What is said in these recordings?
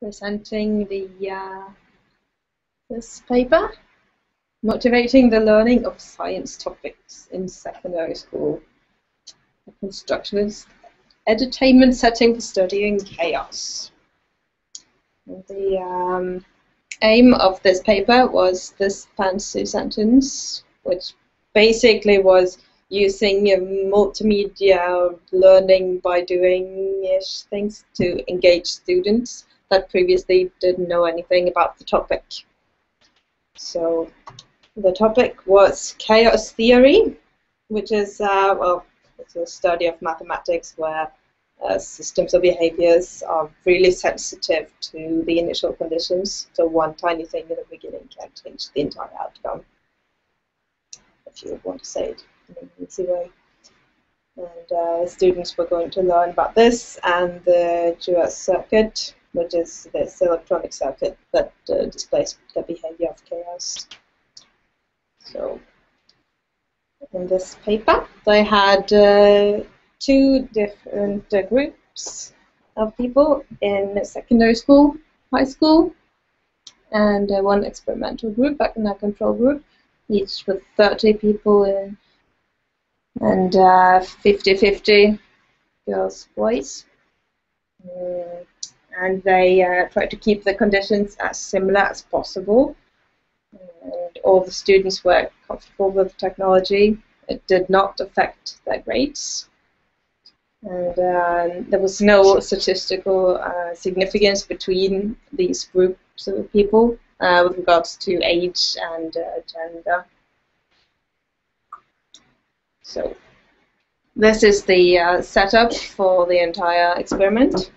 presenting the uh, this paper, motivating the learning of science topics in secondary school. A constructionist edutainment setting for studying chaos. The um, aim of this paper was this fancy sentence, which basically was using multimedia learning by doing-ish things to engage students that previously didn't know anything about the topic. So the topic was chaos theory, which is, uh, well, it's a study of mathematics where uh, systems of behaviors are really sensitive to the initial conditions. So one tiny thing in the beginning can change the entire outcome, if you want to say it in an easy way. And uh, students were going to learn about this and the Chua circuit, which is this electronic circuit that uh, displays the behavior of chaos. So in this paper, they had uh, two different uh, groups of people in secondary school, high school, and uh, one experimental group, back in a control group, each with 30 people in, and 50-50 uh, girls, boys. Mm, and they uh, try to keep the conditions as similar as possible. And all the students were comfortable with the technology. It did not affect their grades. And um, there was no statistical uh, significance between these groups of people uh, with regards to age and uh, gender. So this is the uh, setup for the entire experiment.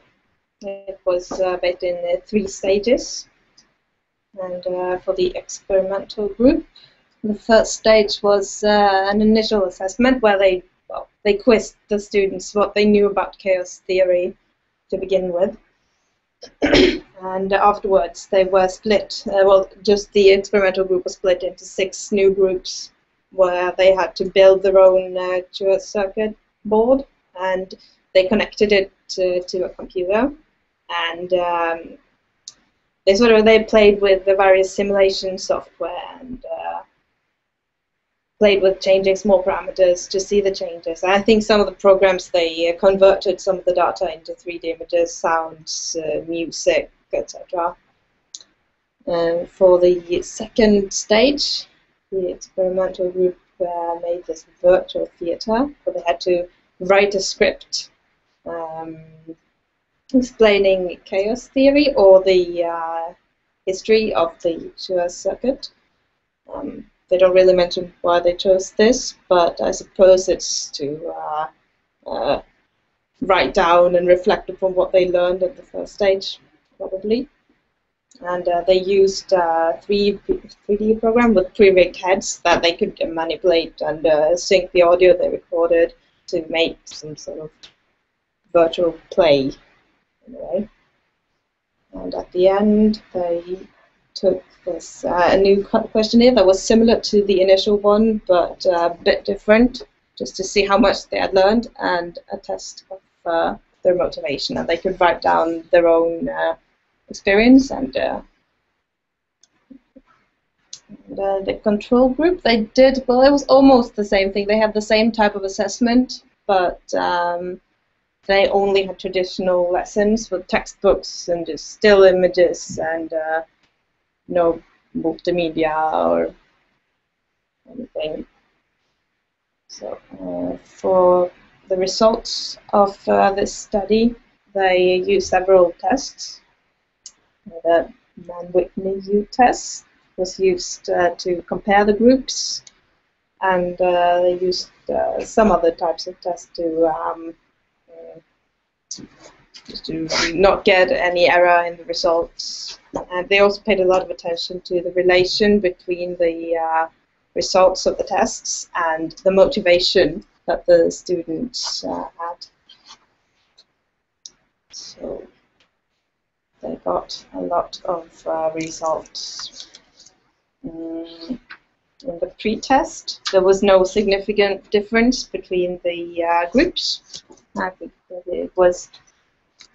It was uh, based in uh, three stages. And uh, for the experimental group, the first stage was uh, an initial assessment where they well, they quizzed the students what they knew about chaos theory to begin with. and afterwards, they were split. Uh, well, just the experimental group was split into six new groups where they had to build their own uh, circuit board and they connected it to, to a computer and um, they sort of they played with the various simulation software and uh, played with changing small parameters to see the changes. I think some of the programs they uh, converted some of the data into 3D images, sounds, uh, music, etc. And for the second stage, the experimental group uh, made this virtual theater where they had to write a script um, explaining chaos theory or the uh, history of the Chua circuit. Um, they don't really mention why they chose this, but I suppose it's to uh, uh, write down and reflect upon what they learned at the first stage, probably. And uh, they used uh, 3 3D program with pre-rigged heads that they could manipulate and uh, sync the audio they recorded to make some sort of virtual play And at the end, they took this uh, a new questionnaire that was similar to the initial one, but uh, a bit different, just to see how much they had learned, and a test of uh, their motivation. And they could write down their own uh, experience and. Uh, and uh, the control group, they did, well, it was almost the same thing. They had the same type of assessment, but um, they only had traditional lessons with textbooks and just still images and uh, no multimedia or anything. So uh, for the results of uh, this study, they used several tests. The Mann-Whitney U test was used uh, to compare the groups, and uh, they used uh, some other types of tests to um, just to not get any error in the results. And they also paid a lot of attention to the relation between the uh, results of the tests and the motivation that the students uh, had. So they got a lot of uh, results. Mm. In the pre-test, there was no significant difference between the uh, groups. I think that it was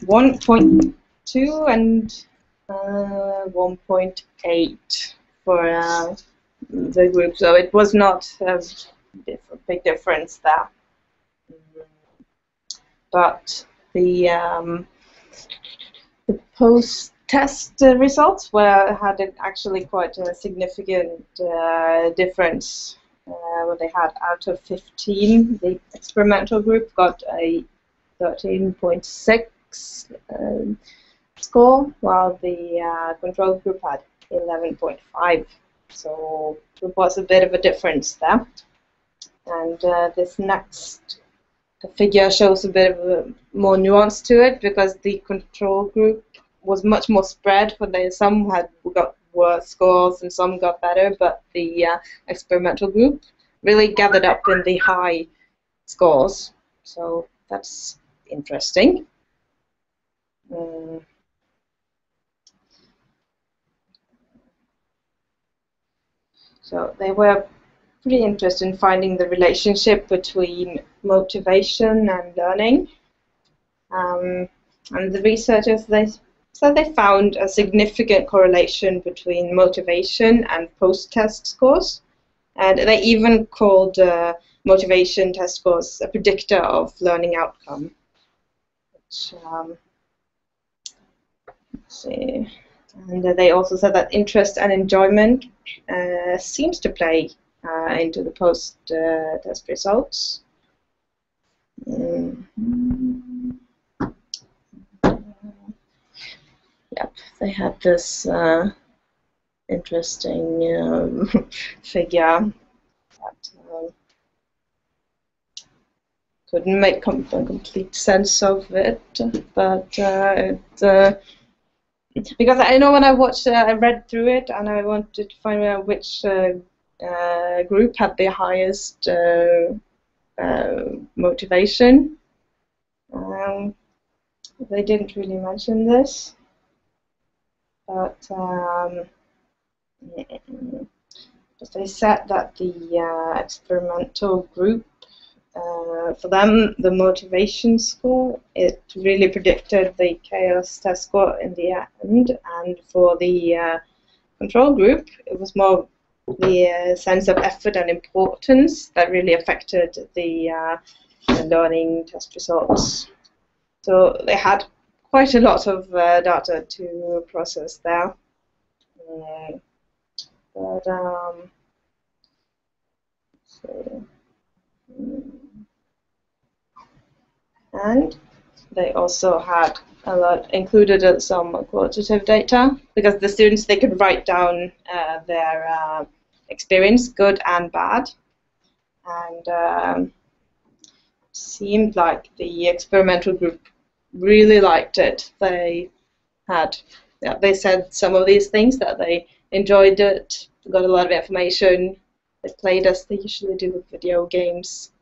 1.2 and uh, 1.8 for uh, the group, so it was not a big difference there. But the um, the post-test results were had actually quite a significant uh, difference. Uh, where they had out of 15, the experimental group got a 13.6 um, score, while the uh, control group had 11.5. So there was a bit of a difference there. And uh, this next figure shows a bit of a more nuance to it because the control group was much more spread. Some had got worse scores and some got better, but the uh, experimental group really gathered up in the high scores. So that's interesting. Um, so they were pretty interested in finding the relationship between motivation and learning. Um, and the researchers they so they found a significant correlation between motivation and post-test scores, and they even called uh, motivation test scores a predictor of learning outcome. Which, um, see. And uh, they also said that interest and enjoyment uh, seems to play uh, into the post-test uh, results. Mm -hmm. Yep, they had this uh, interesting um, figure that um, couldn't make com complete sense of it, but uh, it, uh, because I know when I watched, uh, I read through it, and I wanted to find out which uh, uh, group had the highest motivation. Um, they didn't really mention this, but um, but they said that the uh, experimental group, uh, for them, the motivation score, it really predicted the chaos test score in the end, and for the uh, control group, it was more the uh, sense of effort and importance that really affected the, uh, the learning test results. So they had quite a lot of uh, data to process there. Mm. But um, so, mm. and they also had a lot included some qualitative data because the students they could write down uh, their uh, experience, good and bad, and um, seemed like the experimental group really liked it. They had yeah, they said some of these things that they enjoyed it, got a lot of information. They played as they usually do with video games.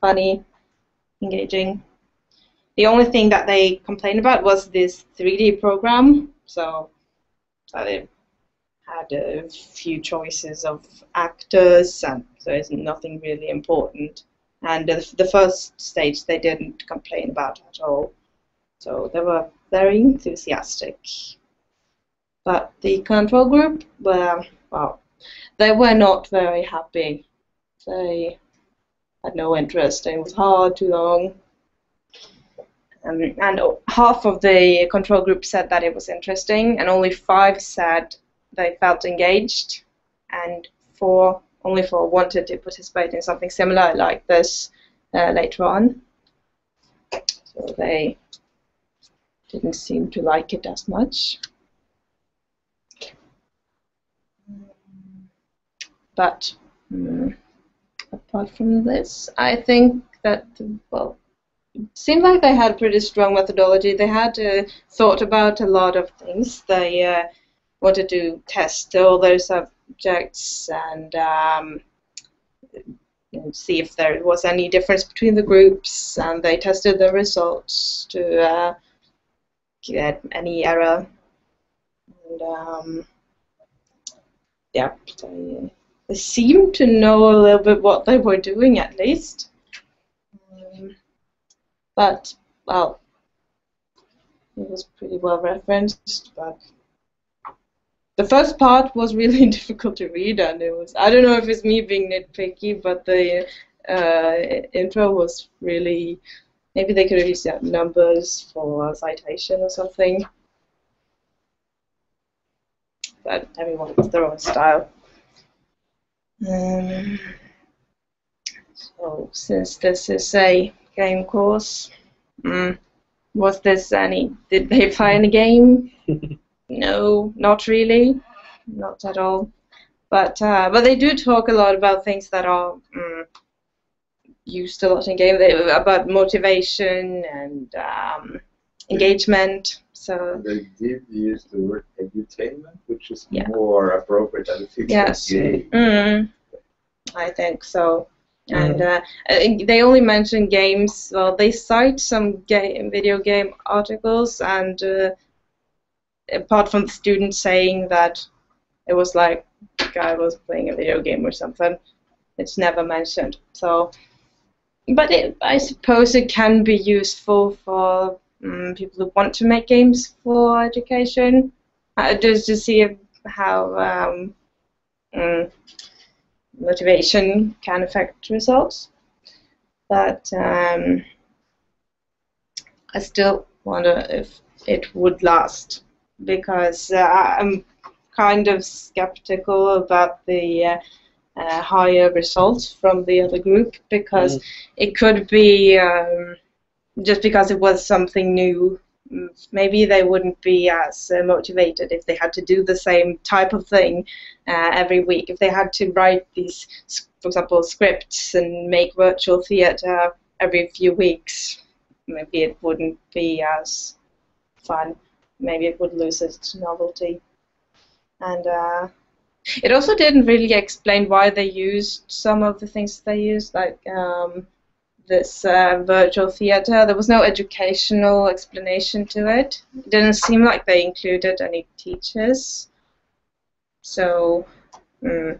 Funny, engaging. The only thing that they complained about was this 3D program. So, they had a few choices of actors, and so it's nothing really important. And the first stage they didn't complain about at all. So they were very enthusiastic. But the control group were, well, they were not very happy. They had no interest. It was hard, too long. And, and half of the control group said that it was interesting, and only five said they felt engaged, and four, only four wanted to participate in something similar like this uh, later on. So they didn't seem to like it as much. But mm, apart from this, I think that, well, it seemed like they had pretty strong methodology. They had uh, thought about a lot of things. They uh, wanted to test all their subjects and, um, see if there was any difference between the groups, and they tested the results to uh, get any error. And um, yeah, they, they seemed to know a little bit what they were doing at least. Um, but, well, it was pretty well referenced, but the first part was really difficult to read, and it was I don't know if it's me being nitpicky, but the uh, intro was really maybe they could have used numbers for citation or something. But everyone has their own style. Um, so since this is a game course, mm, was this any? Did they play any game? no, not really, not at all. But uh, but they do talk a lot about things that are mm, used a lot in game about motivation and um, engagement. So they did use the word edutainment, which is yeah. more appropriate than the yes. game. Mm, I think so. And uh, they only mention games. Well, they cite some game, video game articles, and uh, apart from the student saying that it was like a guy was playing a video game or something, it's never mentioned. So but it, I suppose it can be useful for um, people who want to make games for education, uh, just to see how um, um, motivation can affect results. But um, I still wonder if it would last because uh, I'm kind of skeptical about the uh, uh, higher results from the other group because mm. it could be um, just because it was something new. Maybe they wouldn't be as uh, motivated if they had to do the same type of thing uh, every week. If they had to write these, for example, scripts and make virtual theatre every few weeks, maybe it wouldn't be as fun. Maybe it would lose its novelty. And uh, it also didn't really explain why they used some of the things they used, like um, this uh, virtual theater. There was no educational explanation to it. It didn't seem like they included any teachers. So mm,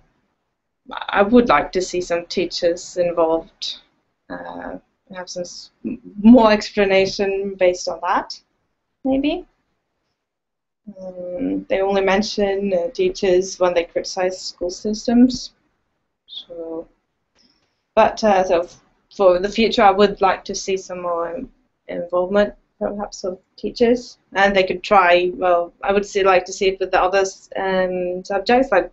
I would like to see some teachers involved, uh, have some more explanation based on that, maybe. Um, they only mention uh, teachers when they criticize school systems. So, but uh, so for the future, I would like to see some more involvement, perhaps of teachers, and they could try. Well, I would see like to see it with the other um, subjects, like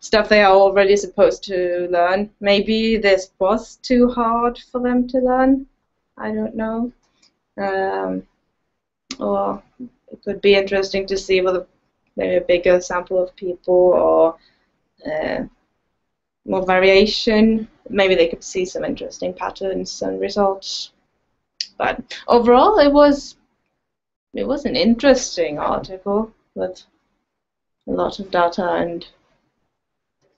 stuff they are already supposed to learn. Maybe this was too hard for them to learn. I don't know. Um, or it could be interesting to see with a bigger sample of people or uh, more variation. Maybe they could see some interesting patterns and results. But overall, it was it was an interesting article with a lot of data and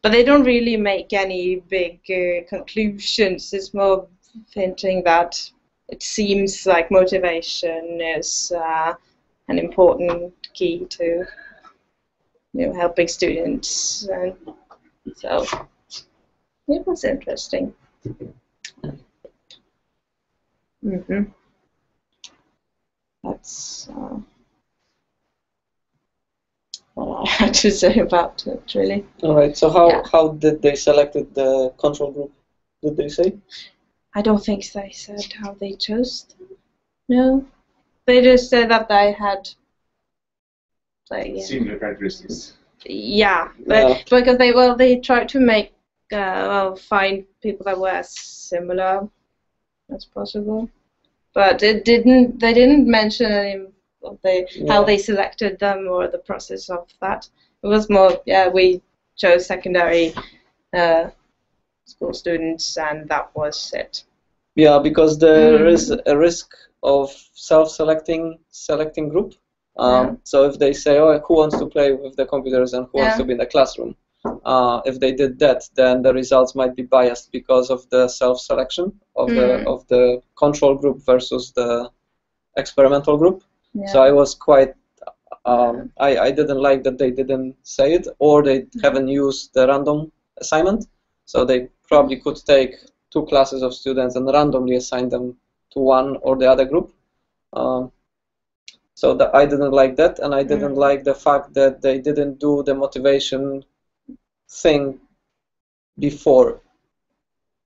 but they don't really make any big uh, conclusions. It's more hinting that it seems like motivation is uh, an important key to you know helping students and so it was interesting. Mm-hmm. that's uh, what I had to say about it really. All right so how, yeah. how did they selected the control group? Did they say? I don't think they said how they chose. No they just said that they had like yeah. similar characteristics. Yeah, but yeah. because they well they tried to make uh, well find people that were as similar as possible, but it didn't. They didn't mention any of the yeah. how they selected them or the process of that. It was more yeah we chose secondary uh, school students and that was it. Yeah, because there mm. is a risk of self-selecting selecting group. Um, yeah. So if they say, "Oh, who wants to play with the computers and who yeah. wants to be in the classroom," uh, if they did that, then the results might be biased because of the self-selection of mm. the of the control group versus the experimental group. Yeah. So I was quite. Um, I, I didn't like that they didn't say it, or they mm. haven't used the random assignment. So they probably could take two classes of students and randomly assign them to one or the other group. Um, So the, I didn't like that, and I didn't mm. like the fact that they didn't do the motivation thing before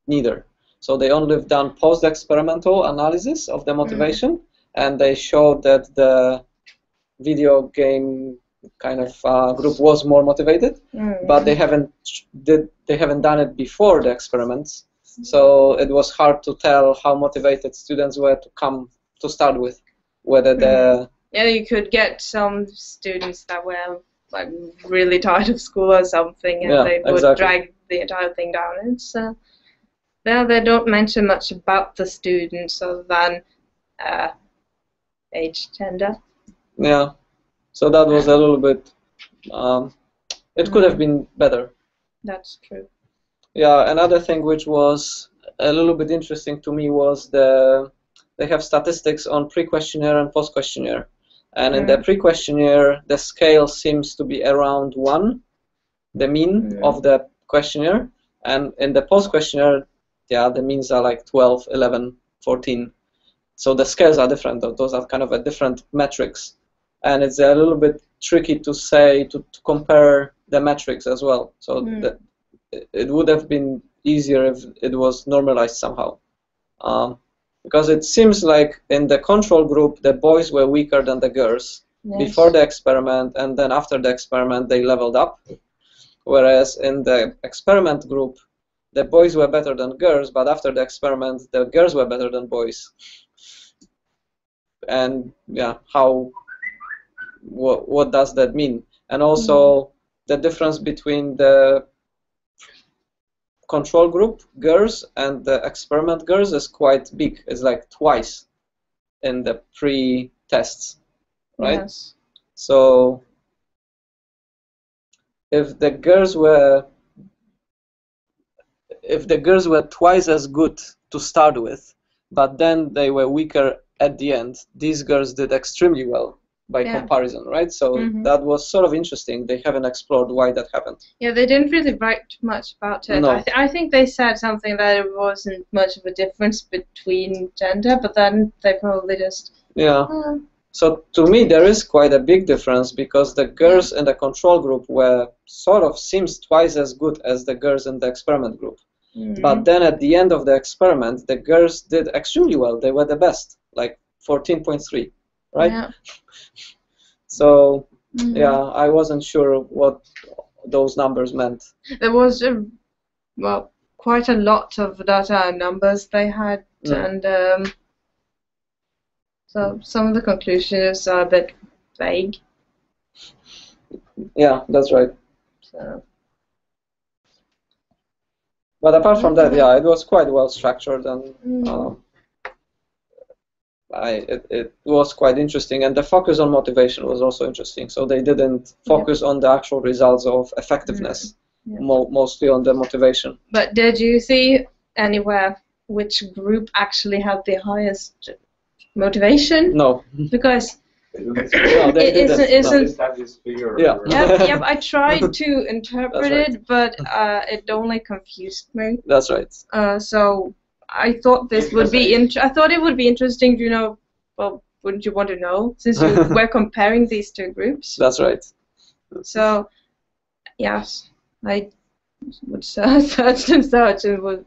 neither. So they only have done post-experimental analysis of the motivation, mm. and they showed that the video game kind of uh, group was more motivated, mm. but they haven't did they haven't done it before the experiments, so it was hard to tell how motivated students were to come to start with, whether the mm-hmm. yeah you could get some students that were like really tired of school or something, and yeah, they would exactly. drag the entire thing down. It's uh, well, they don't mention much about the students other than uh, age, gender. Yeah, so that was a little bit. Um, it could have been better. That's true. Yeah, another thing which was a little bit interesting to me was the they have statistics on pre-questionnaire and post-questionnaire, and mm. in the mm. pre-questionnaire the scale seems to be around one, the mean mm. of the questionnaire, and in the post-questionnaire, yeah, the means are like 12, 11, 14. So the scales are different. Those are kind of a different metrics and it's a little bit tricky to say to, to compare the metrics as well. So mm. that it would have been easier if it was normalized somehow. Um, because it seems like in the control group the boys were weaker than the girls yes. before the experiment and then after the experiment they leveled up whereas in the experiment group the boys were better than girls but after the experiment the girls were better than boys and yeah how what, what does that mean? And also mm-hmm. the difference between the control group girls and the experiment girls is quite big. It's like twice in the pre-tests, right? Yes. So if the girls were if the girls were twice as good to start with, but then they were weaker at the end, these girls did extremely well by yeah. comparison, right? So mm-hmm. that was sort of interesting. They haven't explored why that happened. Yeah, they didn't really write much about it. No. I, th- I think they said something that it wasn't much of a difference between gender, but then they probably just. Yeah. Uh, so to me, there is quite a big difference because the girls in the control group were sort of seems twice as good as the girls in the experiment group. Mm-hmm. But then at the end of the experiment, the girls did extremely well. They were the best, like 14.3 right? Yeah. So mm-hmm. yeah, I wasn't sure what those numbers meant. There was a well quite a lot of data and numbers they had, mm. and um, so some of the conclusions are a bit vague. Yeah, that's right. So. But apart from that, yeah, it was quite well structured and. Mm. Uh, I, it, it, was quite interesting, and the focus on motivation was also interesting. So they didn't focus yeah. on the actual results of effectiveness, mm-hmm. yeah. mo- mostly on the motivation. But did you see anywhere which group actually had the highest motivation? No, because no, it isn't. isn't yeah. yep, yep. I tried to interpret right. it, but uh, it only confused me. That's right. Uh, so I thought this would be int- I thought it would be interesting You know. Well, wouldn't you want to know since you were comparing these two groups? That's right. So, yes, I would search and search and would.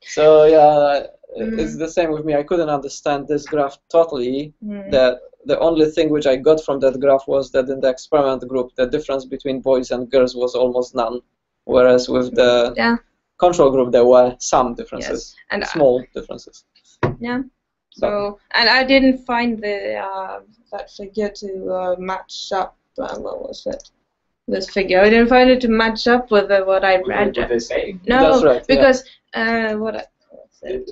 So yeah, mm. it's the same with me. I couldn't understand this graph totally. Mm. That the only thing which I got from that graph was that in the experiment group, the difference between boys and girls was almost none, whereas with the yeah control group there were some differences, yes. and small I, differences. Yeah. So and I didn't find the uh, that figure to uh, match up. Uh, what was it? This figure. I didn't find it to match up with uh, what I read. What they say. No, right, because yeah. Uh, what. I,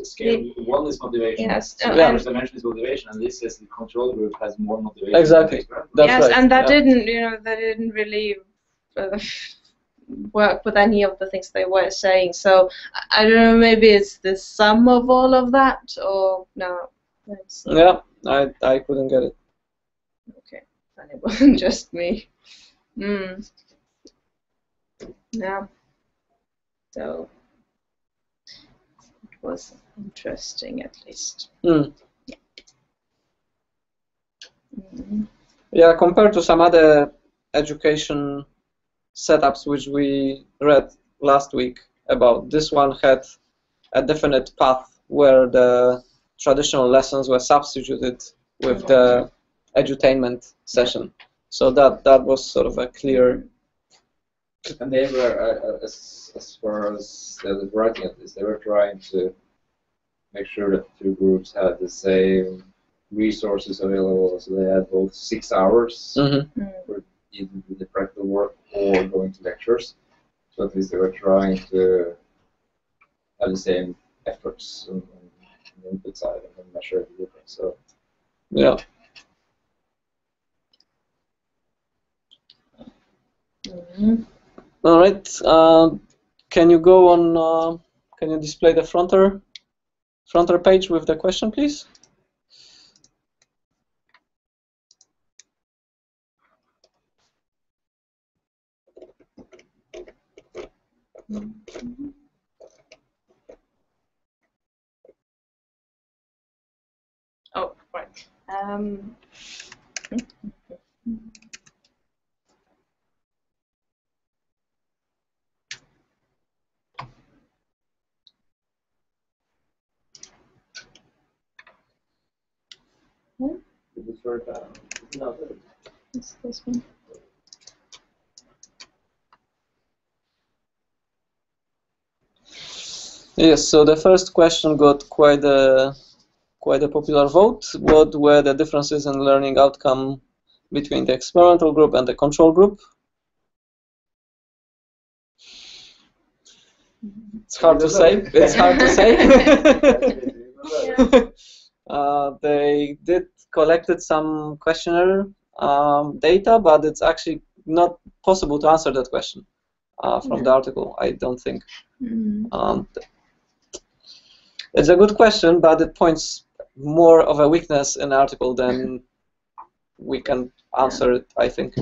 scale one is motivation. Yes. So yeah. first dimension is motivation, and this is the control group has more motivation. Exactly. That's yes, right. and that yeah. didn't, you know, that didn't really uh, work with any of the things they were saying. So I don't know, maybe it's the sum of all of that, or no. Yeah, I I couldn't get it. Okay, and it wasn't just me. Hmm. Yeah. So it was interesting, at least. Mm. Yeah. Mm. Yeah, compared to some other education setups which we read last week about, this one had a definite path where the traditional lessons were substituted with the edutainment session. So that that was sort of a clear. And they were, uh, uh as, as far as the writing at least, they were trying to make sure that the two groups had the same resources available. So they had both six hours mm-hmm. for either the practical work or going to lectures. So at least they were trying to have the same efforts on, the input side and measure everything. So yeah. Mm-hmm. All right. Uh, can you go on? Uh, can you display the fronter fronter page with the question, please? Oh, Um, No, it's this one. Yes, so the first question got quite a quite a popular vote. What were the differences in learning outcome between the experimental group and the control group? It's hard to say. It's hard to say. uh, they did collected some questionnaire um, data, but it's actually not possible to answer that question uh, from the article. I don't think. Mm. Um, it's a good question, but it points more of a weakness in article than we can answer it, I think.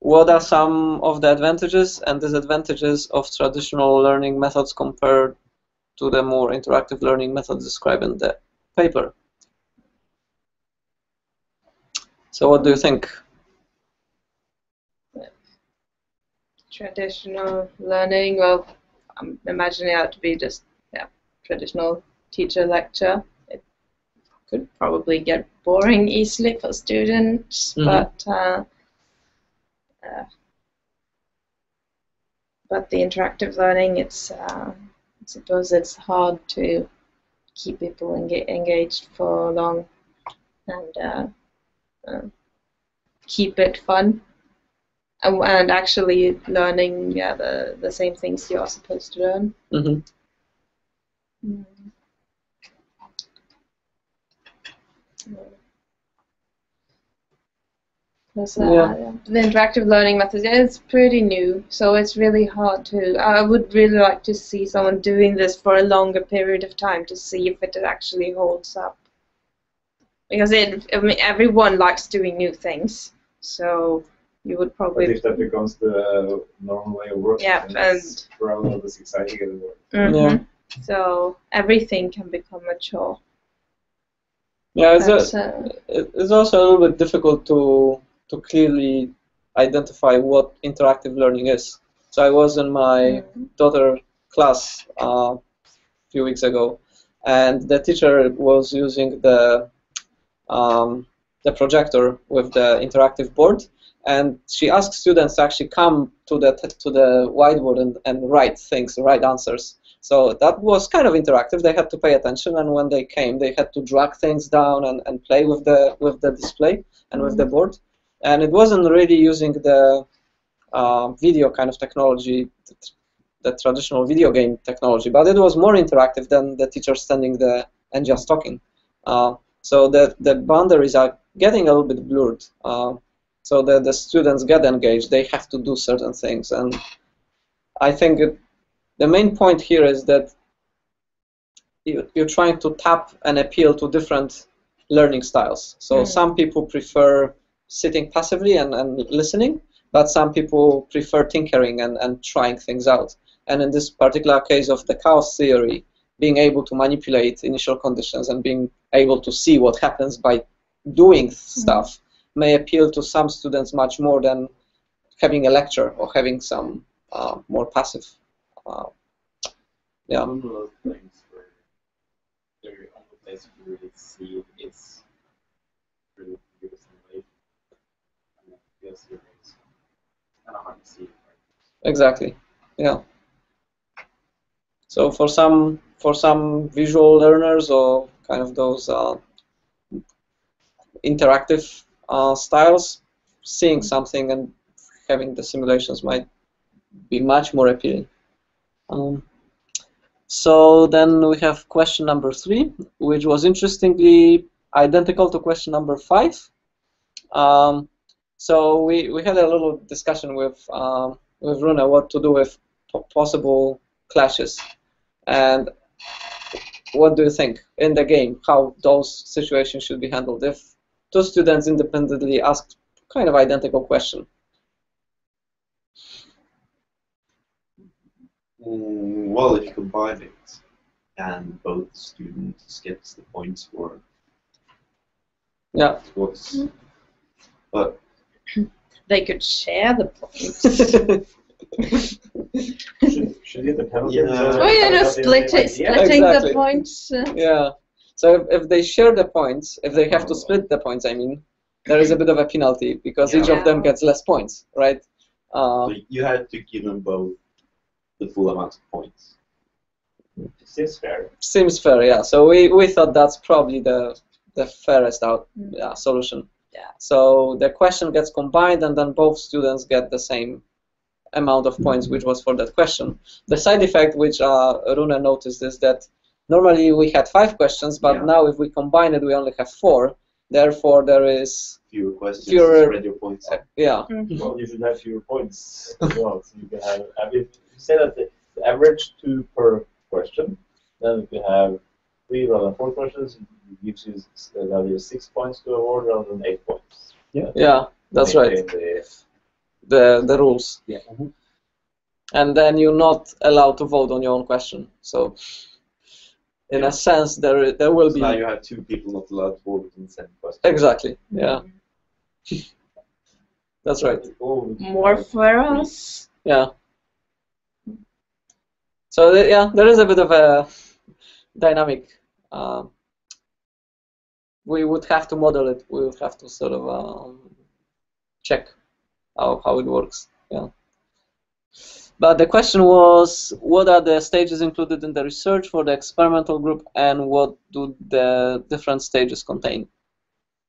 What are some of the advantages and disadvantages of traditional learning methods compared to the more interactive learning methods described in the paper? So what do you think? Traditional learning, well, I'm imagining that to be just yeah, traditional teacher lecture. It could probably get boring easily for students, mm-hmm. but uh, uh, but the interactive learning, it's uh, I suppose it's hard to keep people enga- engaged for long, and uh, uh, keep it fun and, and, actually learning yeah the the same things you are supposed to learn. Mm-hmm. Mm. Yeah. The interactive learning method is pretty new, so it's really hard to. I would really like to see someone doing this for a longer period of time to see if it actually holds up because it, I mean, everyone likes doing new things. So you would probably. But if that becomes the normal way of working, yeah, and probably not as exciting anymore. Mm-hmm. Yeah. So everything can become a chore. Yeah, it's, a, it's also a little bit difficult to to clearly identify what interactive learning is. So I was in my mm-hmm. daughter class uh, a few weeks ago, and the teacher was using the um, the projector with the interactive board, and she asked students to actually come to the to the whiteboard and, and write things, write answers. So that was kind of interactive. They had to pay attention, and when they came, they had to drag things down and, and play with the with the display and with the mm-hmm. board. And it wasn't really using the uh, video kind of technology, the traditional video game technology, but it was more interactive than the teacher standing there and just talking. Uh, so the, the boundaries are getting a little bit blurred. Uh, so that the students get engaged, they have to do certain things. And I think it, the main point here is that you, you're trying to tap and appeal to different learning styles. So mm. some people prefer sitting passively and, and listening, but some people prefer tinkering and, and trying things out. And in this particular case of the chaos theory, being able to manipulate initial conditions and being able to see what happens by doing mm-hmm. stuff may appeal to some students much more than having a lecture or having some uh, more passive. Uh, yeah. One of those things where the only place you really see it's really good simulation. Kind of hard to see. Exactly. Yeah. So for some for some visual learners or kind of those uh, interactive uh, styles, seeing something and having the simulations might be much more appealing. Um, so then we have question number three, which was interestingly identical to question number five. Um, so we, we had a little discussion with um, with Rune what to do with possible clashes, and what do you think in the game how those situations should be handled if two students independently ask kind of identical question? Mm, well, if you combine it and both students get the points for yeah, what's but they could share the points. should, should get the penalty. Yeah. so oh, you know, that's the only split it, idea. splitting Exactly. the points. Uh, yeah. So if, if they share the points, if they have to split the points, I mean, there is a bit of a penalty because each of them gets less points, right? Uh, so you had to give them both the full amount of points. Seems fair. seems fair, yeah. So we, we thought that's probably the the fairest out Mm. yeah, solution. Yeah. So the question gets combined, and then both students get the same amount of points, which was for that question. The side effect, which uh, Rune noticed, is that normally we had five questions, but Yeah. now if we combine it, we only have four. Therefore, there is Fewer questions, Fewer- spread your points. uh, yeah, Well, you should have fewer points as well. So you can have, I mean, if you say that the, the average two per question, then if you have three rather than four questions, it gives you s- uh, value six points to award rather than eight points. yeah, Yeah, that's right. The, The the rules, yeah. and then you're not allowed to vote on your own question. So, in Yeah. a sense, there there will So be now you have two people not allowed to vote on the same question. exactly, yeah. That's right. More for us. Yeah. So th- yeah, there is a bit of a dynamic. Um, we would have to model it. We would have to sort of um, check how how it works. Yeah. But the question was, what are the stages included in the research for the experimental group, and what do the different stages contain?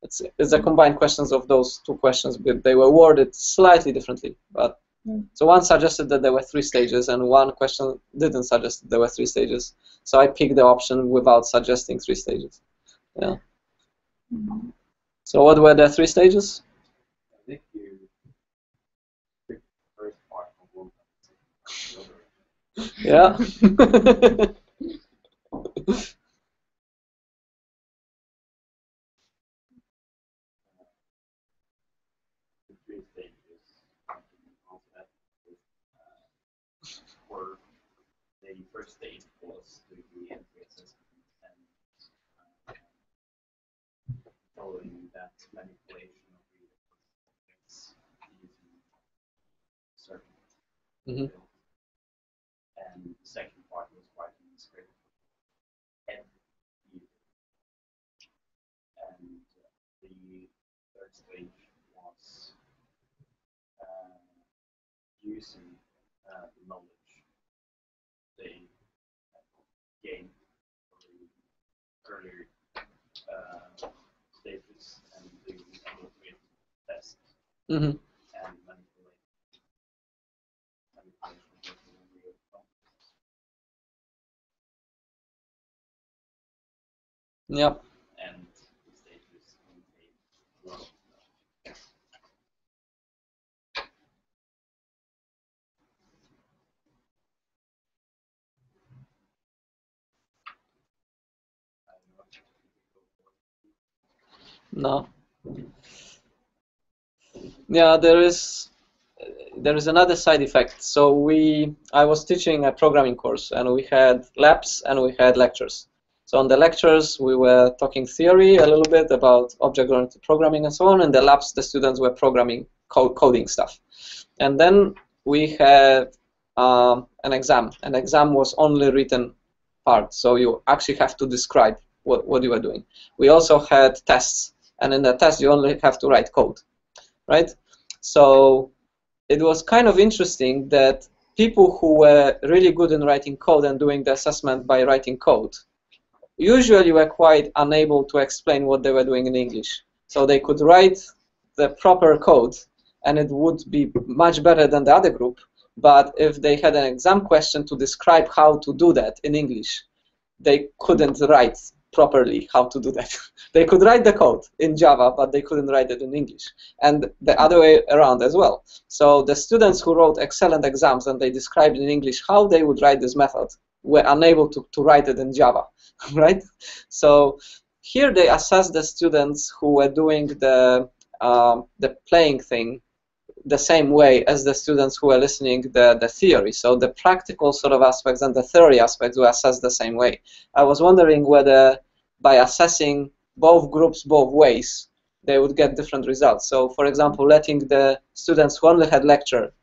It's, it's a combined questions of those two questions, but they were worded slightly differently. But so one suggested that there were three stages, and one question didn't suggest there were three stages. So I picked the option without suggesting three stages. Yeah. So what were the three stages? I think you pick the first part of one and the other. Yeah. the three stages of that is, uh, for the first stage was to the entry assessment and uh, following that manipulation of the points using certain Mhm. and the second part was writing the script and and the third stage was uh, using uh, the knowledge the earlier uh, stages and doing tests hmm and manipulate. manipulation of the memory of numbers. Yep. and the stages contain a lot of knowledge. I don't know if you can go for it. No. Yeah, there is there is another side effect. So we I was teaching a programming course and we had labs and we had lectures. So on the lectures, we were talking theory a little bit about object-oriented programming and so on. In the labs, the students were programming code, coding stuff. And then we had um, an exam. An exam was only written part, so you actually have to describe what, what you were doing. We also had tests, and in the test, you only have to write code, right? So it was kind of interesting that people who were really good in writing code and doing the assessment by writing code usually were quite unable to explain what they were doing in English. So they could write the proper code and it would be much better than the other group. But if they had an exam question to describe how to do that in English, they couldn't write properly how to do that. they could write the code in Java, but they couldn't write it in English. And the other way around as well. So the students who wrote excellent exams and they described in English how they would write this method were unable to, to write it in Java, right? So here they assess the students who were doing the um, the playing thing the same way as the students who were listening the, the theory. So the practical sort of aspects and the theory aspects were assessed the same way. I was wondering whether by assessing both groups both ways, they would get different results. So for example, letting the students who only had lecture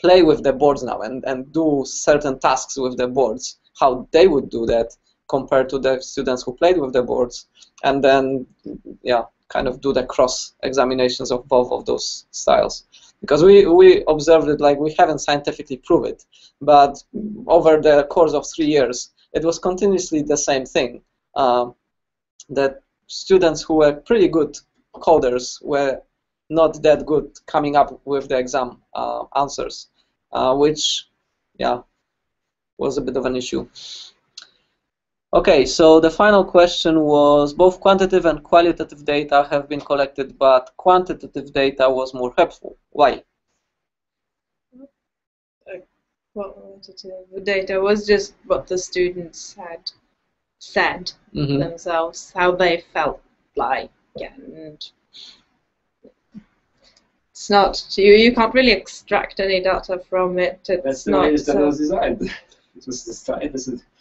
play with the boards now and, and do certain tasks with the boards, how they would do that compared to the students who played with the boards, and then yeah, kind of do the cross examinations of both of those styles. Because we, we observed it like we haven't scientifically proved it, but over the course of three years, it was continuously the same thing. Um, that students who were pretty good coders were not that good coming up with the exam uh, answers, uh, which, yeah, was a bit of an issue. Okay, so the final question was both quantitative and qualitative data have been collected, but quantitative data was more helpful. Why? Quantitative data was just what the students had said mm -hmm. themselves, how they felt like, and it's not you. You can't really extract any data from it. It's That's the not, way it was designed. it was designed as a quantitative study,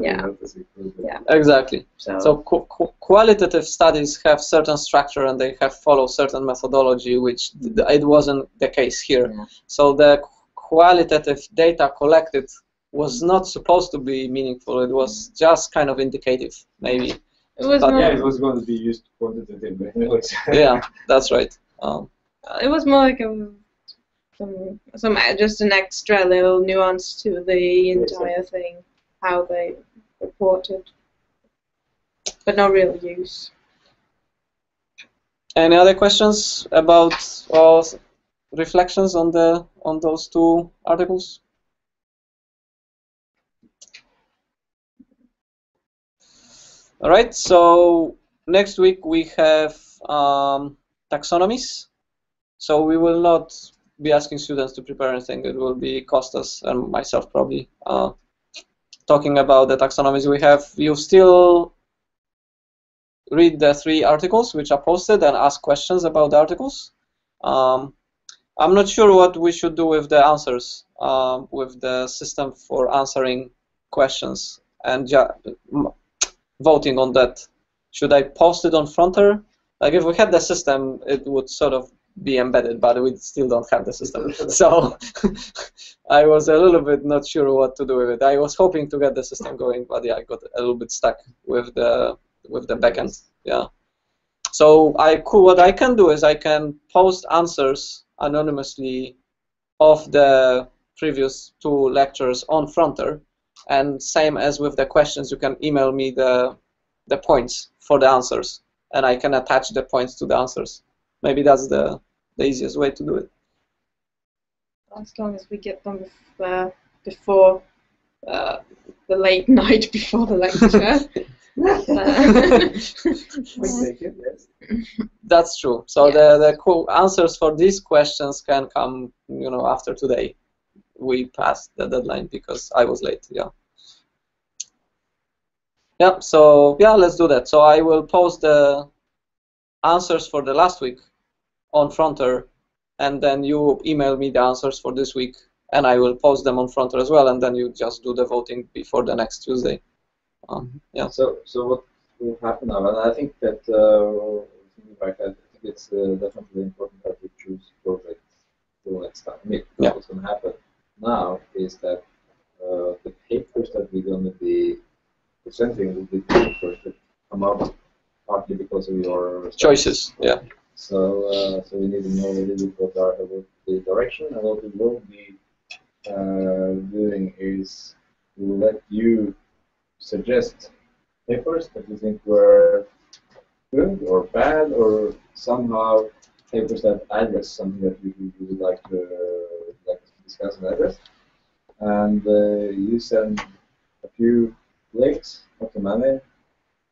yeah. yeah. Exactly. So, so qu qu qualitative studies have certain structure and they have follow certain methodology, which it wasn't the case here. Yeah. So the qualitative data collected was not supposed to be meaningful. It was just kind of indicative, maybe. It was but, yeah, it was going to be used quantitatively. yeah, that's right. Um, it was more like a some some just an extra little nuance to the entire thing, how they reported, but no real use. Any other questions about or reflections on the on those two articles? All right, so next week we have um, taxonomies. So we will not be asking students to prepare anything. It will be Costas and myself probably uh, talking about the taxonomies we have. You still read the three articles which are posted and ask questions about the articles. Um, I'm not sure what we should do with the answers, um, with the system for answering questions and voting on that. Should I post it on Fronter? Like if we had the system, it would sort of be embedded, but we still don't have the system. so I was a little bit not sure what to do with it. I was hoping to get the system going, but yeah, I got a little bit stuck with the with the backend. Yeah. So I could, what I can do is I can post answers anonymously of the previous two lectures on Fronter, and same as with the questions, you can email me the the points for the answers and I can attach the points to the answers. Maybe that's the, the easiest way to do it. As long as we get them uh, before uh, the late night before the lecture. That's true. So the the answers for these questions can come, you know, after today. We passed the deadline because I was late. Yeah. Yeah, so yeah, let's do that. So I will post the answers for the last week on Fronter, and then you email me the answers for this week, and I will post them on Fronter as well, and then you just do the voting before the next Tuesday. Um, yeah. So, so what will happen now? And I think that uh, I think it's uh, definitely important that we choose projects for next time. I mean, Yeah. what's going to happen now is that uh, the papers that we're going to be presenting will be papers that come up partly because of your. Choices. Yeah. So, uh, so we need to know a little bit what, our, what the direction and what we will be uh, doing is we will let you suggest papers that you think were good or bad or somehow papers that address something that you, you would like to, uh, like to discuss and address. And uh, you send a few links, not too many,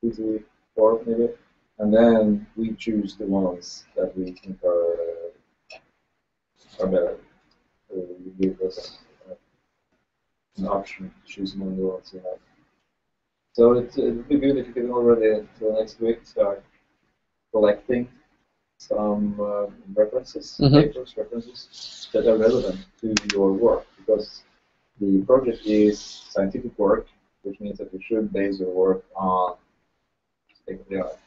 two, three, four maybe, and then we choose the ones that we think are, uh, are better. So you give us uh, an option to choose among the ones you have. So it, would be good if you could already, for next week, start collecting some uh, references, Mhm. papers, references that are relevant to your work, because the project is scientific work, which means that you should base your work on state of the art.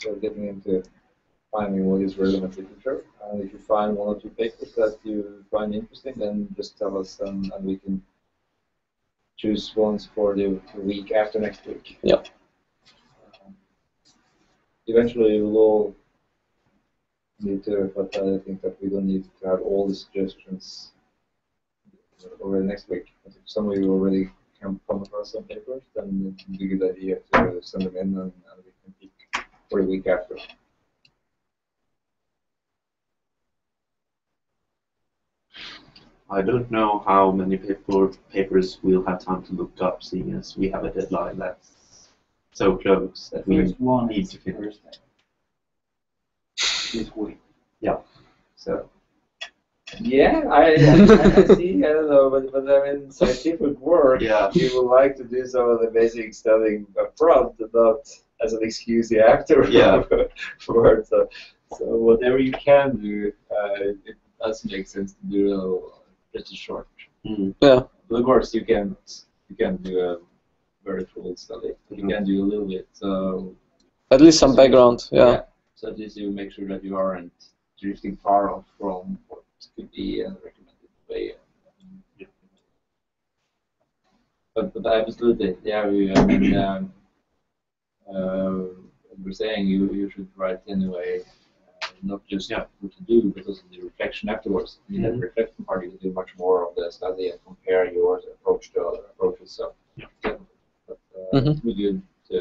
So getting into finding what is relevant literature, and if you find one or two papers that you find interesting, then just tell us, and, and we can choose ones for the week after next week. Yep. Um, eventually, we'll all need to, but I think that we don't need to have all the suggestions already next week. But if some of you already come across some papers, then it would be a good idea to send them in and, and we can for the week after. I don't know how many paper, papers we'll have time to look up, seeing as we have a deadline that's so close that we First one need to finish. Thursday. This week. Yeah. So, yeah, I, I, I see. I don't know, but, but I mean, scientific work. Yeah. You would like to do some of the basic studying up front, and not as an excuse after. Yeah. for it. So, so whatever you can do, uh, it does make sense to do just a short. Mm. Yeah. But of course, you can you can do a very full study. But you can do a little bit. So At least some background. Yeah. so at least you make sure that you aren't drifting far off from what could be a recommended way. But, but absolutely, yeah. We, I mean, um, uh, we're saying you you should write anyway, uh, not just Yeah. what to do, but also the reflection afterwards. In that Mhm. reflection part, you can do much more of the study and compare your approach to other approaches. So, Yeah. But uh, Mhm. it's really good to